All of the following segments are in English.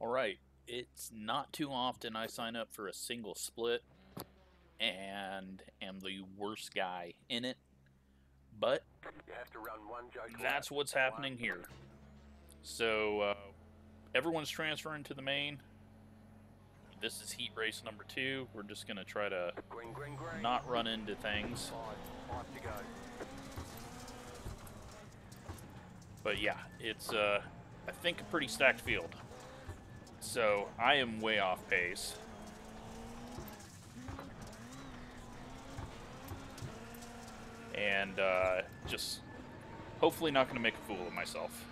Alright, it's not too often I sign up for a single split and am the worst guy in it, but that's what's happening here. So, uh, everyone's transferring to the main. This is heat race number two. We're just going to try to not run into things. But yeah, it's, uh, I think, a pretty stacked field. So I am way off pace. And uh, just hopefully not going to make a fool of myself.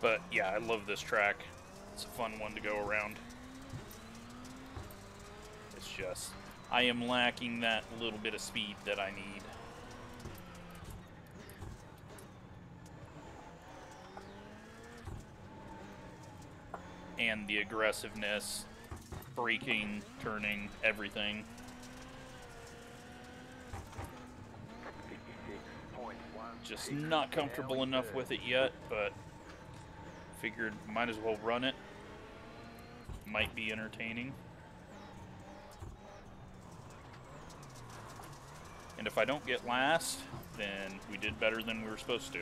But yeah, I love this track. It's a fun one to go around. Just I am lacking that little bit of speed that I need. And the aggressiveness, braking, turning, everything. Just not comfortable enough with it yet, but figured might as well run it. Might be entertaining. And if I don't get last, then we did better than we were supposed to.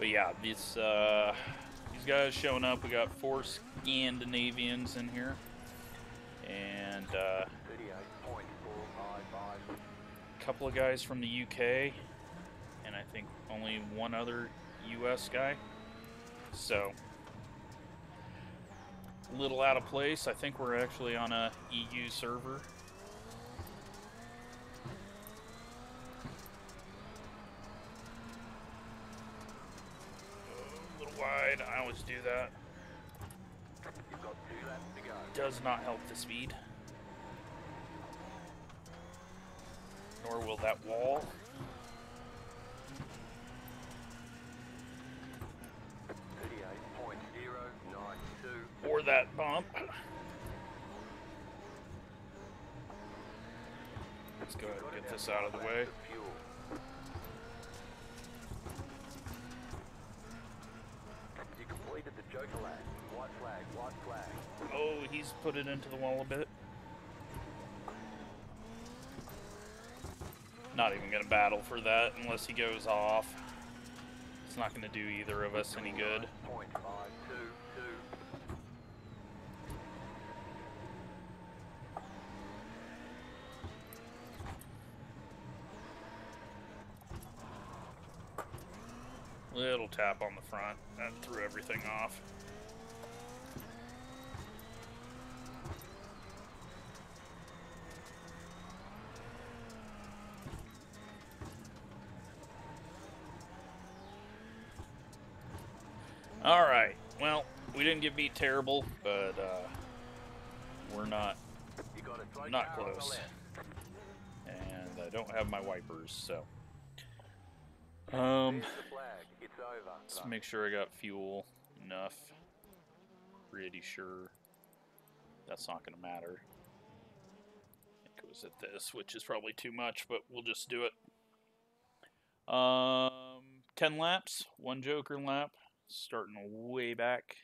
But yeah, these uh, these guys showing up. We got four Scandinavians in here, and uh, a couple of guys from the UK and I think only one other US guy. So, a little out of place. I think we're actually on a EU server. A little wide. I always do that. Does not help the speed. Nor will that wall. That bump. Let's go ahead and get this out of the way. Oh, he's put it into the wall a bit. Not even going to battle for that unless he goes off. It's not going to do either of us any good. Little tap on the front. That threw everything off. Alright, well, we didn't get beat terrible, but uh, we're not not close. And I don't have my wipers, so... Um, let's make sure I got fuel enough. Pretty sure that's not going to matter. It goes at this, which is probably too much, but we'll just do it. Um, 10 laps, one Joker lap, starting way back.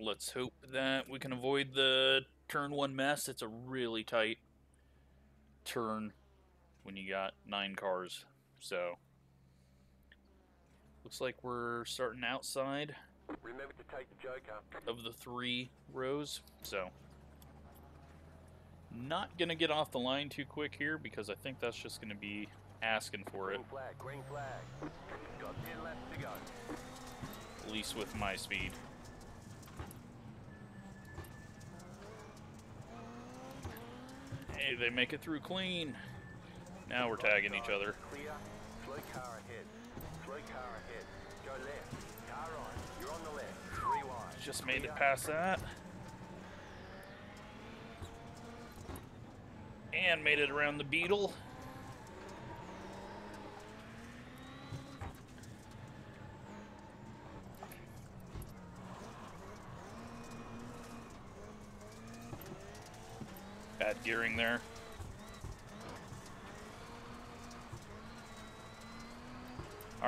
Let's hope that we can avoid the turn one mess. It's a really tight turn when you got nine cars. So looks like we're starting outside of the three rows. So not gonna get off the line too quick here because I think that's just gonna be asking for it. Flag, green flag. Got 10 laps to go. At least with my speed. Hey, they make it through clean. Now we're tagging each other. Clear. Slow car ahead. Slow car ahead. Go left. Car on. You're on the left. Three. Just made it past that. And made it around the beetle. Bad gearing there.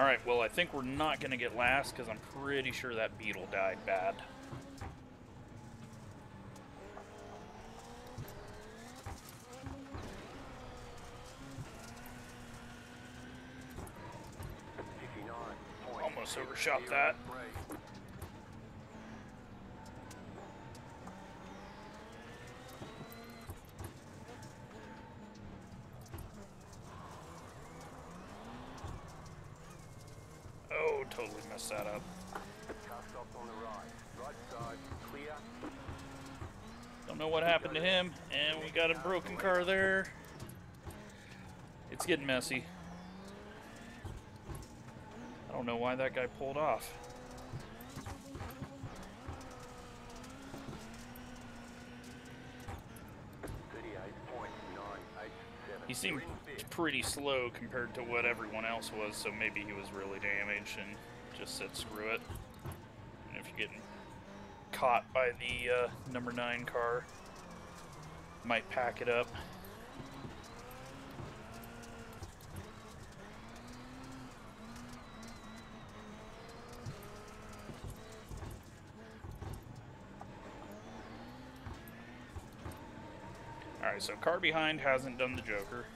Alright, well I think we're not going to get last because I'm pretty sure that beetle died bad. Almost overshot that. Oh, totally messed that up. Don't know what happened to him, and we got a broken car there. It's getting messy. I don't know why that guy pulled off. He seemed pretty slow compared to what everyone else was, so maybe he was really damaged and just said screw it. And if you're getting caught by the uh, number 9 car, might pack it up. Alright, so car behind hasn't done the Joker.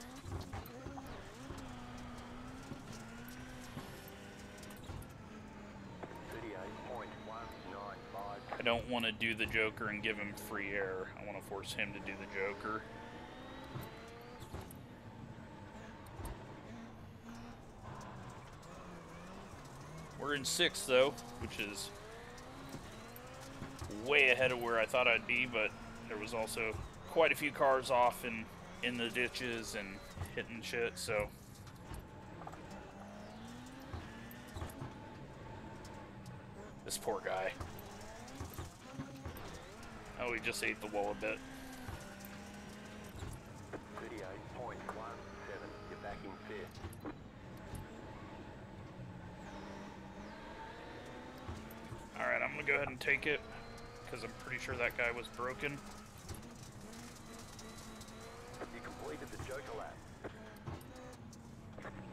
I don't want to do the Joker and give him free air. I want to force him to do the Joker. We're in sixth, though, which is way ahead of where I thought I'd be, but there was also quite a few cars off in, in the ditches and hitting shit, so... This poor guy. Oh, he just ate the wall a bit. 38.17, you're back in fifth. Alright, I'm gonna go ahead and take it, because I'm pretty sure that guy was broken. You completed the Joker lap.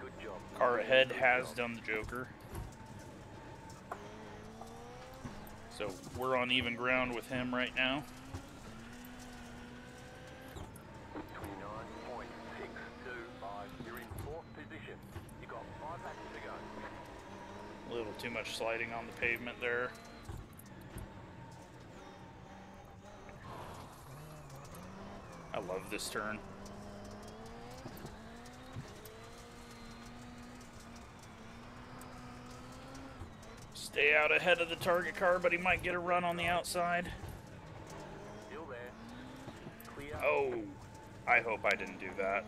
Good job. Car ahead has done the Joker. So we're on even ground with him right now. 29.625, you're in fourth position. You got five laps to go. A little too much sliding on the pavement there. I love this turn. Stay out ahead of the target car, but he might get a run on the outside. Still there. Clear. Oh, I hope I didn't do that.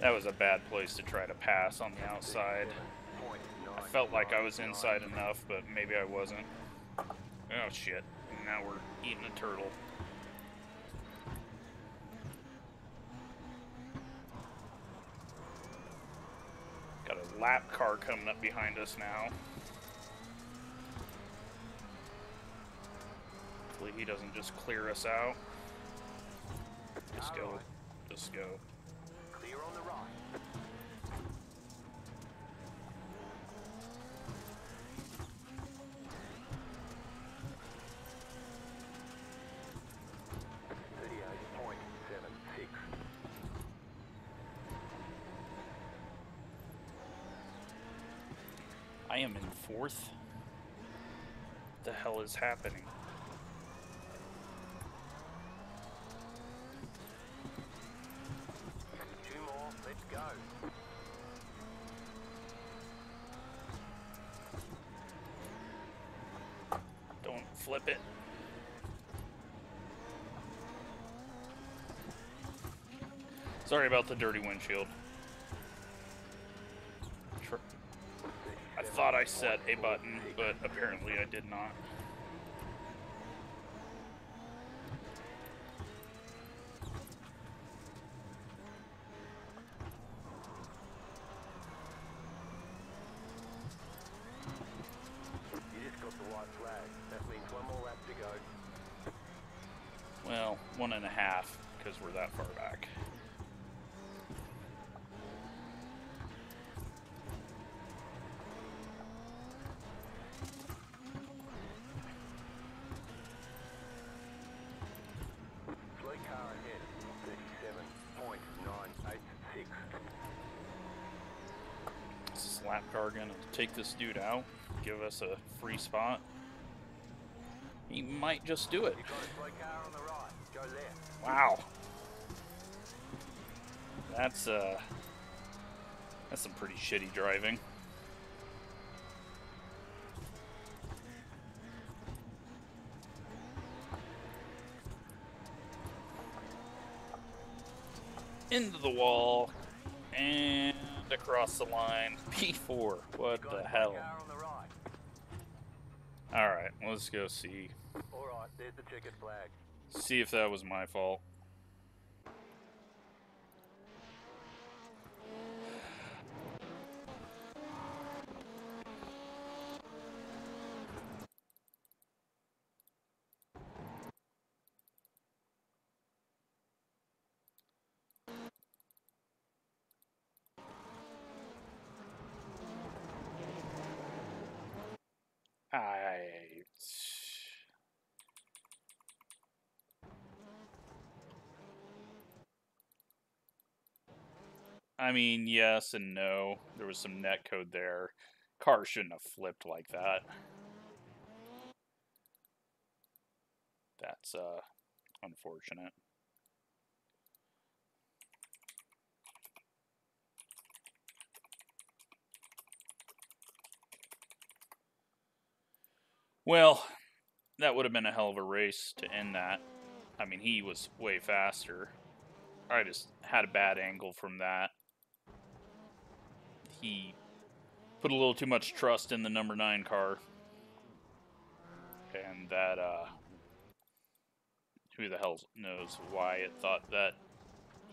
That was a bad place to try to pass on the outside. I felt like I was inside enough, but maybe I wasn't. Oh shit. Now we're eating a turtle. Lap car coming up behind us now. Hopefully he doesn't just clear us out. Just go. Just go. Clear on the right. Thirty-eight point seven six. I in fourth. The hell is happening? Two more. Let's go. Don't flip it. Sorry about the dirty windshield. set a button, but apparently I did not. You just got the white flag. That means one more lap to go. Well, one and a half, because we're that far back. Car gonna take this dude out, give us a free spot. He might just do it. Wow. That's uh that's some pretty shitty driving. Into the wall and across the line. P4. What the hell? Alright, let's go see. Alright, there's the flag. See if that was my fault. I mean, yes and no. There was some net code there. Car shouldn't have flipped like that. That's uh, unfortunate. Well, that would have been a hell of a race to end that. I mean, he was way faster. I just had a bad angle from that he put a little too much trust in the number nine car. And that, uh, who the hell knows why it thought that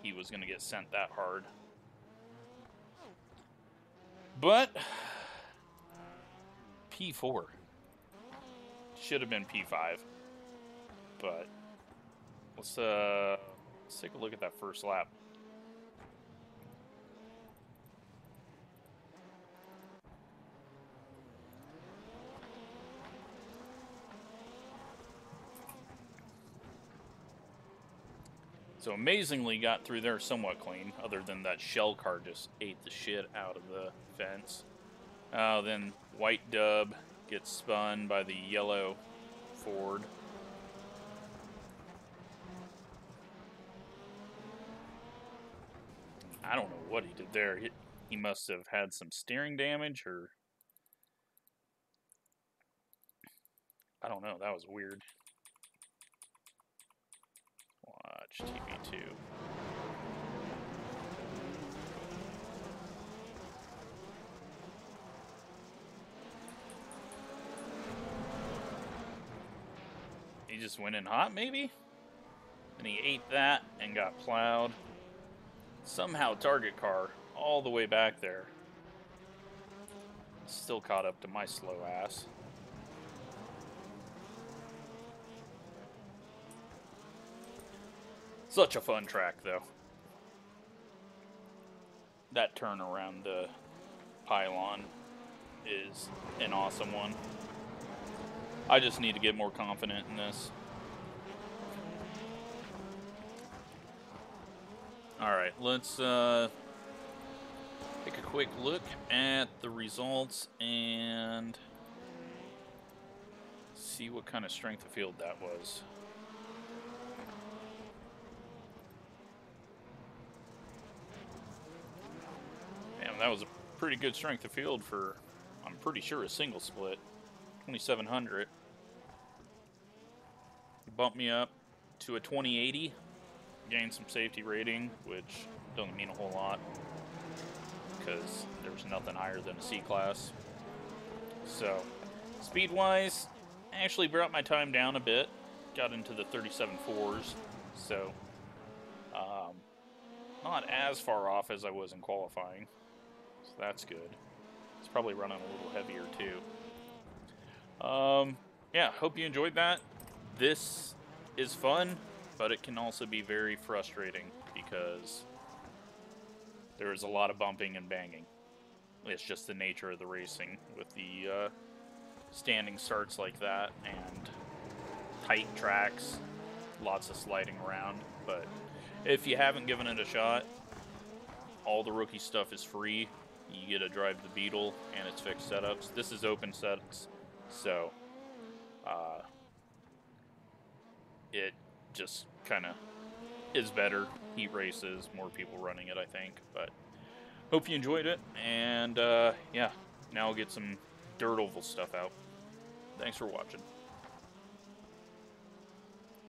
he was going to get sent that hard. But, P4. Should have been P5. But, let's, uh, let's take a look at that first lap. So amazingly got through there somewhat clean, other than that shell car just ate the shit out of the fence. Uh, then white dub gets spun by the yellow Ford. I don't know what he did there. He, he must have had some steering damage or... I don't know. That was weird. Watch TV2. Just went in hot, maybe? And he ate that and got plowed. Somehow target car all the way back there. Still caught up to my slow ass. Such a fun track, though. That turn around the uh, pylon is an awesome one. I just need to get more confident in this. Alright, let's uh, take a quick look at the results and see what kind of strength of field that was. Damn, that was a pretty good strength of field for, I'm pretty sure, a single split. 2700. Bumped me up to a 2080. Gained some safety rating, which doesn't mean a whole lot because there's nothing higher than a C class. So, speed-wise, actually brought my time down a bit. Got into the 37 fours, so um, not as far off as I was in qualifying so that's good. It's probably running a little heavier too. Um, yeah, hope you enjoyed that. This is fun. but it can also be very frustrating because there is a lot of bumping and banging. It's just the nature of the racing with the uh, standing starts like that and tight tracks, lots of sliding around. But if you haven't given it a shot, all the rookie stuff is free. You get to drive the Beetle and its fixed setups. This is open sets, so uh, it just kind of is better. Heat races, more people running it, I think. But hope you enjoyed it, and uh, yeah, now I'll get some dirt oval stuff out. Thanks for watching.